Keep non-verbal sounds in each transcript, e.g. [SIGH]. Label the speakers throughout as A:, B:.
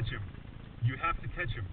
A: catch him. You have to catch him.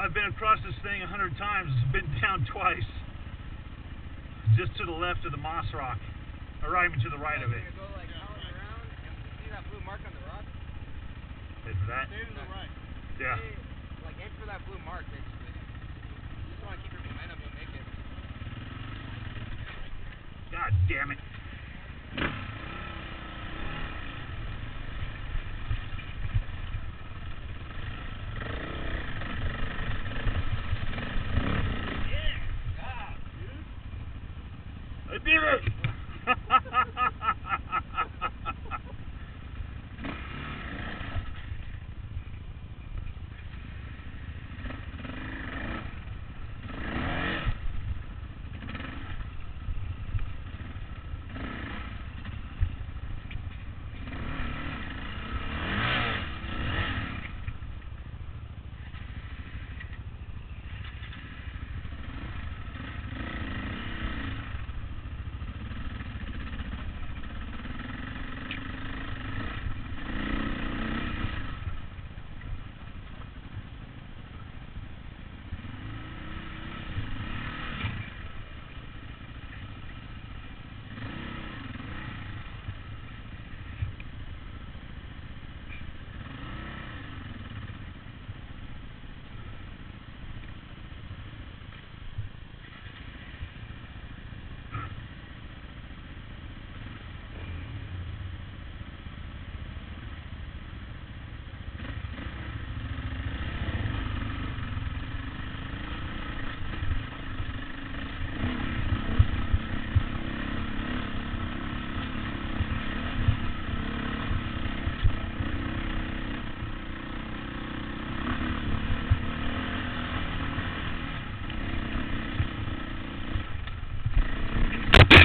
A: I've been across this thing a hundred times. It's been [LAUGHS] down twice. Just to the left of the moss rock. Or I mean to the right of it.
B: You're go like out and around, and you see that blue mark on the rock?
A: Head for that?
B: Stay to the right.
A: Yeah.
B: Stay, like head for that blue mark, basically. You just want to keep your momentum and make it.
A: God damn it. I did it!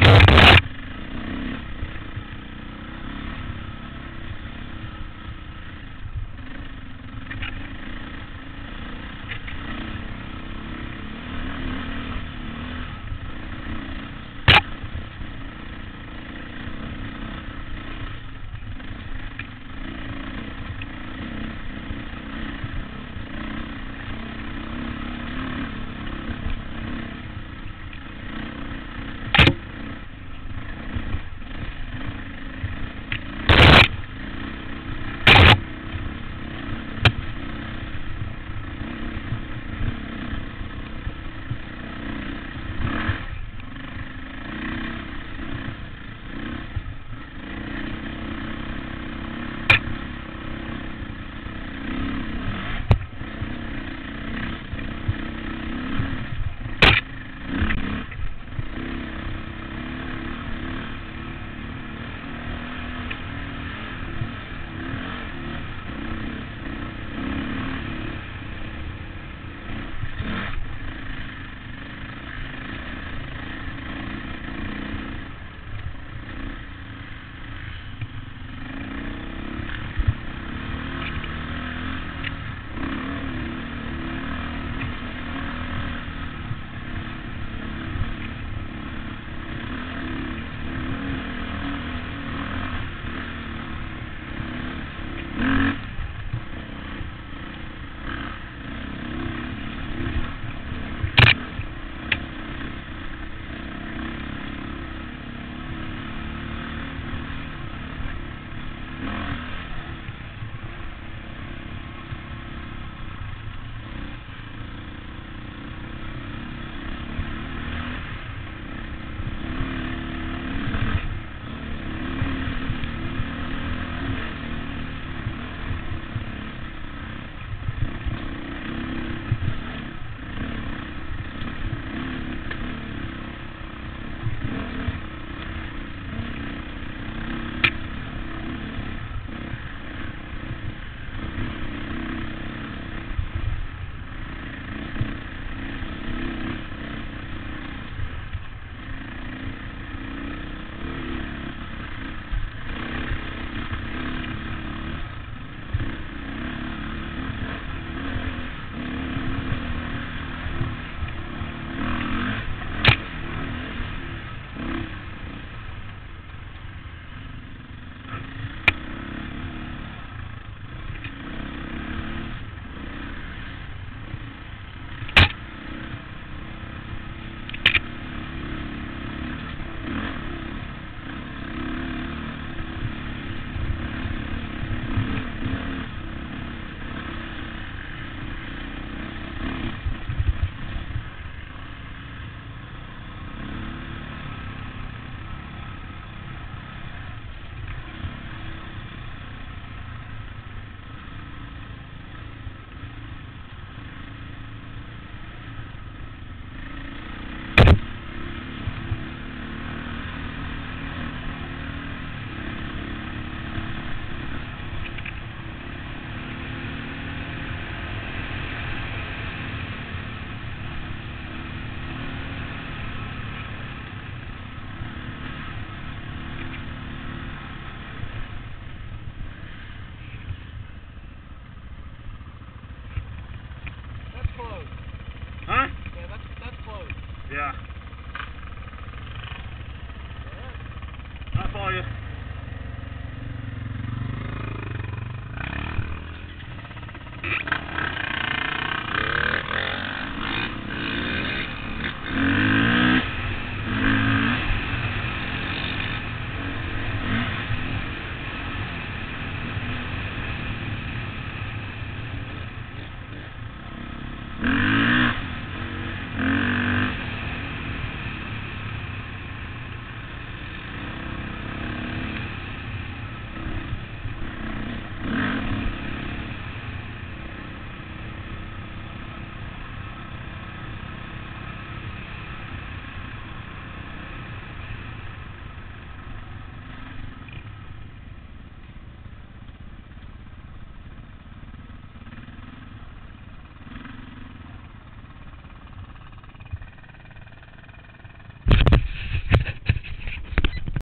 A: Thank you. you